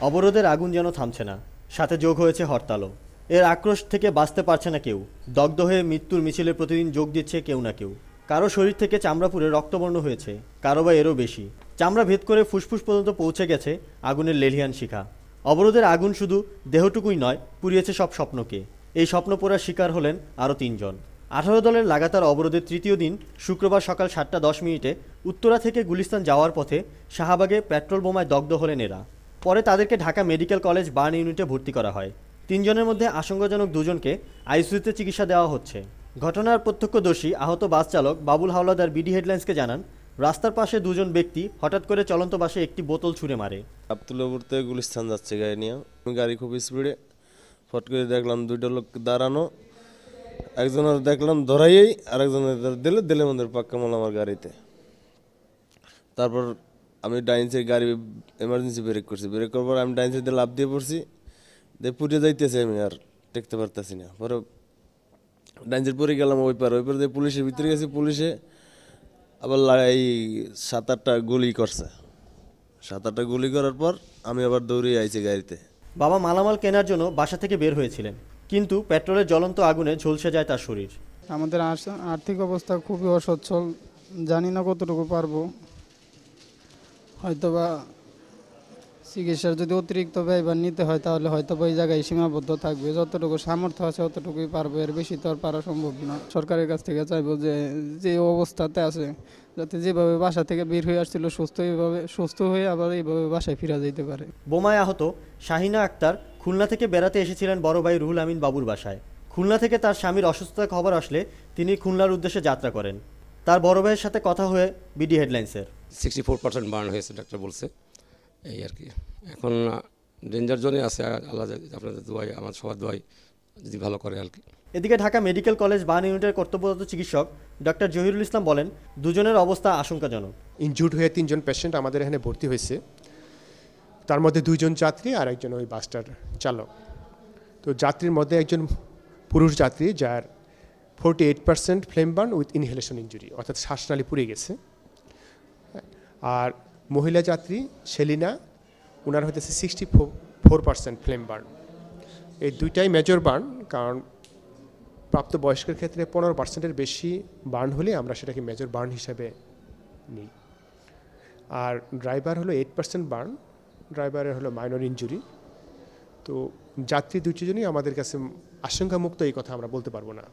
অবরোধের আগুন যেন থামছে না। সাথে যোগ হয়েছে হরতালও। এর আক্রোশ থেকে বাঁচতে পারছে না কেউ। দগ্ধ হয়ে মৃত্যুর মিছিলে প্রতিদিন যোগ দিচ্ছে কেউ না কেউ। কারও শরীর থেকে চামড়া পুড়ে রক্তবর্ণ হয়েছে, কারও বা এরও বেশি। চামড়া ভেদ করে ফুসফুস পর্যন্ত পৌঁছে গেছে আগুনের লেলিহান শিখা। অবরোধের আগুন শুধু দেহটুকুই নয়, পুড়িয়েছে সব স্বপ্নকে। এই স্বপ্ন পোড়ার শিকার হলেন আরও তিনজন। আঠারো দলের লাগাতার অবরোধের তৃতীয় দিন শুক্রবার সকাল সাতটা দশ মিনিটে উত্তরা থেকে গুলিস্তান যাওয়ার পথে শাহবাগে পেট্রোল বোমায় দগ্ধ হলেন এরা। পরে তাদেরকে ঢাকা মেডিকেল কলেজ বার্ন ইউনিটে ভর্তি করা হয়। তিনজনের মধ্যে আশঙ্কাজনক দুজনকে আইসিইউতে চিকিৎসা দেওয়া হচ্ছে। ঘটনার প্রত্যক্ষদর্শী আহত বাস চালক বাবুল হাওলাদার বিডি হেডলাইন্সকে জানান, রাস্তার পাশে দুজন ব্যক্তি হঠাৎ করে চলন্ত বাসে একটি বোতল ছুঁড়ে মারে। আবতুল্লাপুর থেকে গুলিস্তান যাচ্ছে গাড়ি নিয়ে। গাড়ি খুব স্পিডে ফট করে দেখলাম দুইটা লোক দাঁড়ানো। একজনের দেখলাম ধরাইয়েই আর একজনের দিলে দিলে আমাদের পাক্কা মাল আমার গাড়িতে। তারপর আমি ডাইন সাইড গাড়ি এমার্জেন্সি ব্রেক করছি। ব্রেক করার পর আমি ডাইন সাইডে লাভ দিয়ে পড়ছি। দিয়ে পুড়ে যাইতেছি আমি আর টেকতে পারতেছি না। পরে ডাইন সাইড পরে গেলাম ওই পার। ওই পার দিয়ে পুলিশের ভিতরে গেছি। পুলিশে আবার এই সাত আটটা গুলি করছে। সাত আটটা গুলি করার পর আমি আবার দৌড়ে আইছি গাড়িতে। বাবা মালামাল কেনার জন্য বাসা থেকে বের হয়েছিলেন। কিন্তু পেট্রোলের জ্বলন্ত আগুনে ঝলসে যায় তার শরীর। আমাদের আর্থিক অবস্থা খুবই অসচ্ছল। জানি না কতটুকু পারব। হয়তোবা চিকিৎসার যদি অতিরিক্ত ব্যয়বার নিতে হয় তাহলে হয়তো ওই জায়গায় সীমাবদ্ধ থাকবে। যতটুকু সামর্থ্য আছে অতটুকুই পারব। এর বেশি তো আর পারা সম্ভব না। সরকারের কাছ থেকে চাইব যে যে অবস্থাতে আছে যাতে যেভাবে বাসা থেকে বের হয়ে আসছিল সুস্থ এইভাবে সুস্থ হয়ে আবার এইভাবে বাসায় ফিরা যেতে পারে। বোমায় আহত শাহিনা আক্তার খুলনা থেকে বেড়াতে এসেছিলেন বড় ভাই রুহুল আমিন বাবুর বাসায়। খুলনা থেকে তার স্বামীর অসুস্থতার খবর আসলে তিনি খুলনার উদ্দেশ্যে যাত্রা করেন। তার বড় ভাইয়ের সাথে কথা হয়ে বিডি হেডলাইন্সের। সিক্সটি ফোর পার্সেন্ট বার্ন হয়েছে ডাক্তার বলছে। এই আর কি। এখন ডেঞ্জার জোনে আছে আল্লাহ আপনাদের দোয়াই আমার সবার দোয়াই যদি ভালো করে আর কি। এদিকে ঢাকা মেডিকেল কলেজ বার্ন ইউনিটের কর্তব্যরত চিকিৎসক ডক্টর জহিরুল ইসলাম বলেন দুজনের অবস্থা আশঙ্কাজনক। ইনজুর্ড হয়ে তিনজন পেশেন্ট আমাদের এখানে ভর্তি হয়েছে। তার মধ্যে দুইজন যাত্রী আর একজন ওই বাসটার চালক। তো যাত্রীর মধ্যে একজন পুরুষ যাত্রী যার forty eight percent flame burn with inhalation injury অর্থাৎ শ্বাসনালী পুড়ে গেছে। আর মহিলা যাত্রী সেলিনা ওনার হইতেছে sixty four percent flame burn এই দুইটাই মেজর বার্ন কারণ প্রাপ্ত বয়স্কের ক্ষেত্রে পনেরো পার্সেন্টের বেশি বার্ন হলে আমরা সেটাকে মেজর বার্ন হিসাবে নিই। আর ড্রাইভার হলো এইট পার্সেন্ট বার্ন ড্রাইভারের হলো মাইনর ইঞ্জুরি তো যাত্রী দুইজনই আমাদের কাছে আশঙ্কামুক্ত এই কথা আমরা বলতে পারব না।